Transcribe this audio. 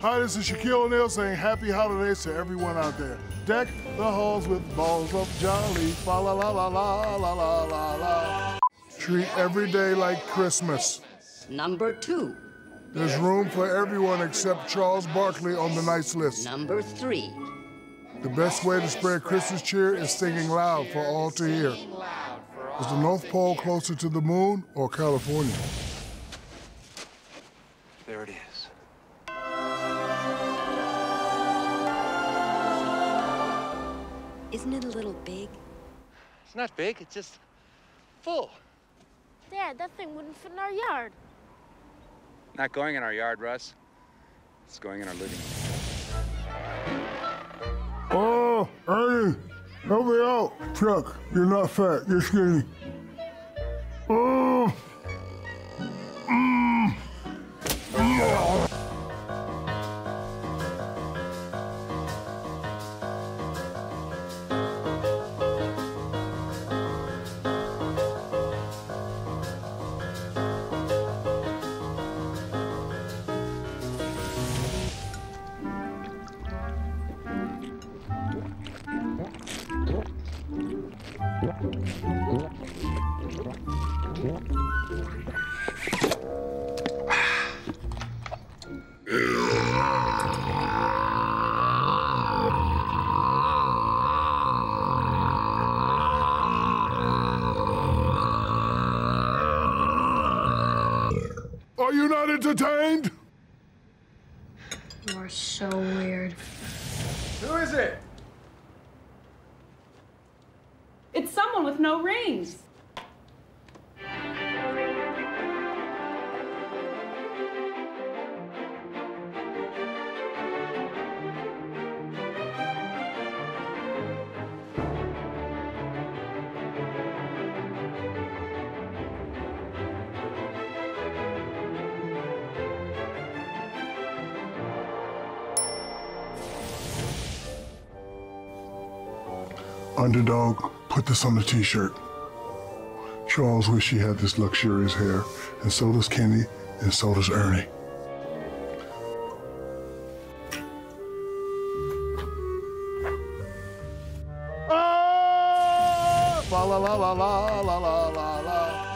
Hi, this is Shaquille O'Neal saying happy holidays to everyone out there. Deck the halls with balls of jolly, fa la la la la la la la la. Treat every day like Christmas. Number two. There's room for everyone except Charles Barkley on the nice list. Number three. The best way to spread Christmas cheer is singing loud for all to hear. Is the North Pole closer to the moon or California? There it is. Isn't it a little big? It's not big, it's just full. Dad, that thing wouldn't fit in our yard. Not going in our yard, Russ. It's going in our living room. Oh, Ernie, help me out. Chuck, you're not fat, you're skinny. Oh. Are you not entertained? You are so weird. Who is it? It's someone with no rings. Underdog, put this on the t-shirt. Charles wish he had this luxurious hair, and so does Kenny, and so does Ernie. Ah! La la la la la la la la.